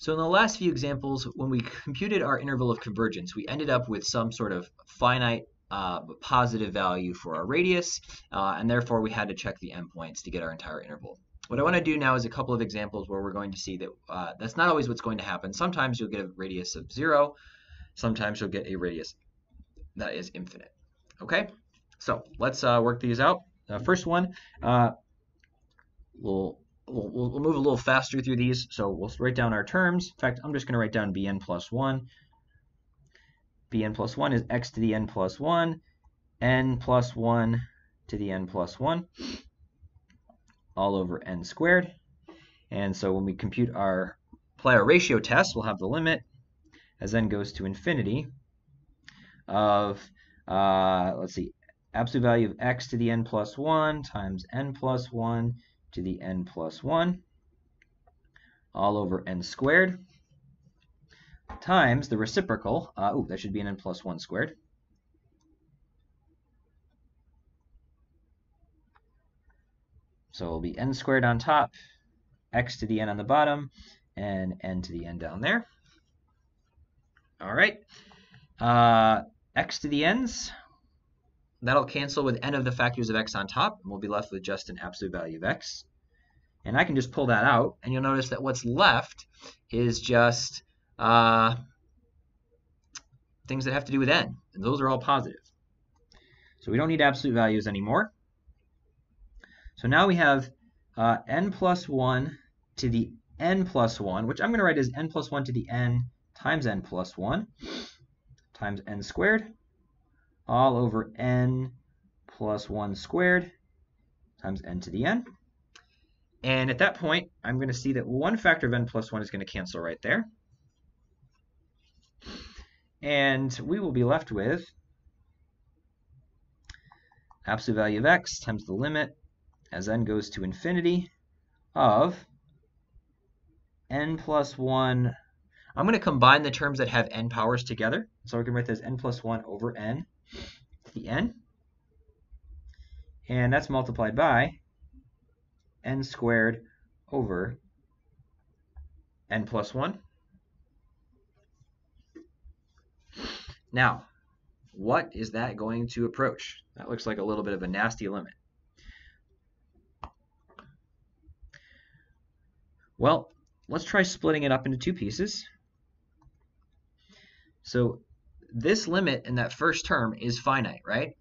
So in the last few examples, when we computed our interval of convergence, we ended up with some sort of finite uh, positive value for our radius, uh, and therefore we had to check the endpoints to get our entire interval. What I want to do now is a couple of examples where we're going to see that uh, that's not always what's going to happen. Sometimes you'll get a radius of zero, sometimes you'll get a radius that is infinite. Okay, so let's uh, work these out. The first one, uh, we'll we'll, move a little faster through these. So we'll write down our terms. In fact, I'm just going to write down bn plus 1. bn plus 1 is x to the n plus 1, n plus 1 to the n plus 1, all over n squared. And so when we compute our apply our ratio test, we'll have the limit as n goes to infinity of, uh, let's see, absolute value of x to the n plus 1 times n plus 1 to the n plus 1 all over n squared times the reciprocal, uh, oh, that should be an n plus 1 squared. So it'll be n squared on top, x to the n on the bottom, and n to the n down there. All right. Uh, x to the n's, That'll cancel with n of the factors of x on top, and we'll be left with just an absolute value of x. And I can just pull that out, and you'll notice that what's left is just uh, things that have to do with n, and those are all positive. So we don't need absolute values anymore. So now we have uh, n plus 1 to the n plus 1, which I'm going to write as n plus 1 to the n times n plus 1 times n squared all over n plus 1 squared times n to the n. And at that point, I'm going to see that one factor of n plus 1 is going to cancel right there. And we will be left with absolute value of x times the limit as n goes to infinity of n plus 1. I'm going to combine the terms that have n powers together. So we can write this n plus 1 over n the n. And that's multiplied by n squared over n plus 1. Now, what is that going to approach? That looks like a little bit of a nasty limit. Well, let's try splitting it up into two pieces. So this limit in that first term is finite, right?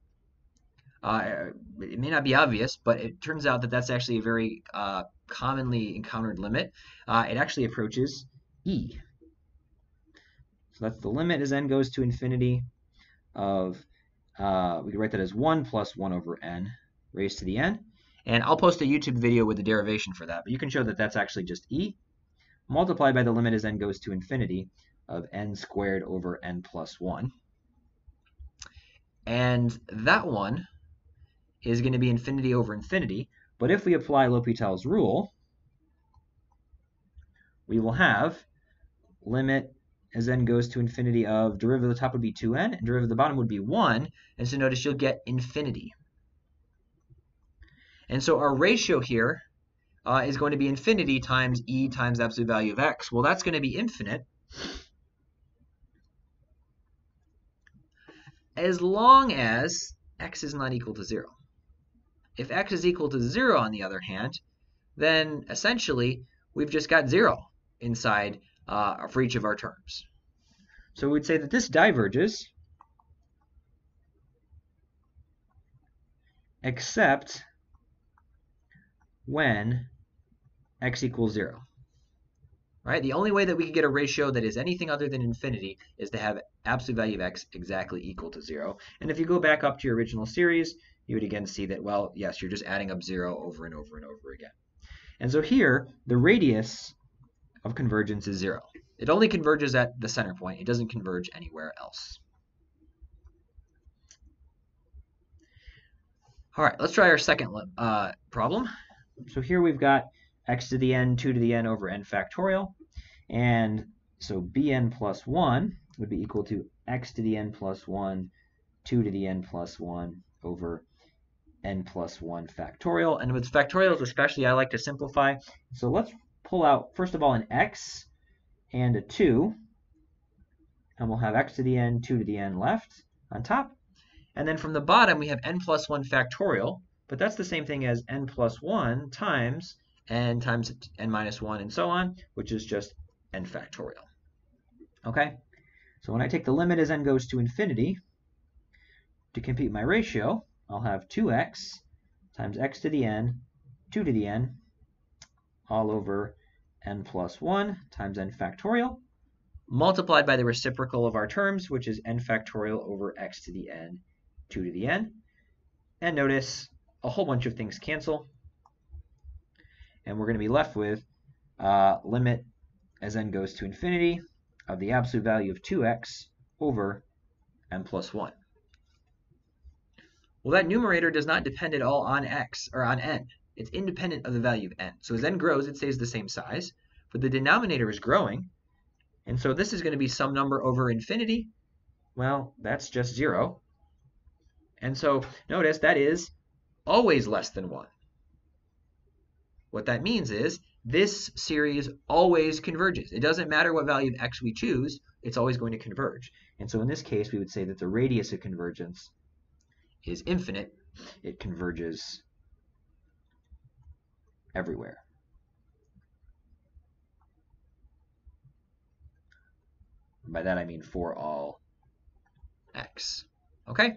Uh, it may not be obvious, but it turns out that that's actually a very uh, commonly encountered limit. Uh, it actually approaches e. So that's the limit as n goes to infinity of, uh, we can write that as 1 plus 1 over n raised to the n. And I'll post a YouTube video with the derivation for that, but you can show that that's actually just e multiplied by the limit as n goes to infinity of n squared over n plus 1. And that one is going to be infinity over infinity. But if we apply L'Hopital's rule, we will have limit as n goes to infinity of derivative of the top would be 2n, and derivative of the bottom would be 1. And so notice you'll get infinity. And so our ratio here uh, is going to be infinity times e times absolute value of x. Well, that's going to be infinite. As long as x is not equal to 0. If x is equal to 0, on the other hand, then essentially we've just got 0 inside uh, for each of our terms. So we'd say that this diverges except when x equals 0 right? The only way that we can get a ratio that is anything other than infinity is to have absolute value of x exactly equal to 0. And if you go back up to your original series, you would again see that, well, yes, you're just adding up 0 over and over and over again. And so here, the radius of convergence is 0. It only converges at the center point. It doesn't converge anywhere else. All right, let's try our second uh, problem. So here we've got x to the n, 2 to the n over n factorial. And so bn plus 1 would be equal to x to the n plus 1, 2 to the n plus 1 over n plus 1 factorial. And with factorials especially, I like to simplify. So let's pull out, first of all, an x and a 2. And we'll have x to the n, 2 to the n left on top. And then from the bottom, we have n plus 1 factorial, but that's the same thing as n plus 1 times n times n minus 1 and so on, which is just n factorial. Okay? So when I take the limit as n goes to infinity, to compute my ratio, I'll have 2x times x to the n, 2 to the n, all over n plus 1 times n factorial, multiplied by the reciprocal of our terms, which is n factorial over x to the n, 2 to the n. And notice a whole bunch of things cancel. And we're going to be left with uh, limit as n goes to infinity of the absolute value of 2x over n plus 1. Well, that numerator does not depend at all on x, or on n. It's independent of the value of n. So as n grows, it stays the same size, but the denominator is growing. And so this is going to be some number over infinity. Well, that's just 0. And so notice that is always less than 1. What that means is this series always converges. It doesn't matter what value of x we choose, it's always going to converge. And so in this case, we would say that the radius of convergence is infinite. It converges everywhere. By that I mean for all x. Okay,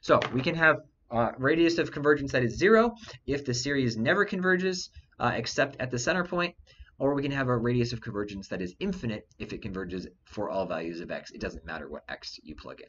so we can have uh, radius of convergence that is zero if the series never converges uh, except at the center point, or we can have a radius of convergence that is infinite if it converges for all values of x. It doesn't matter what x you plug in.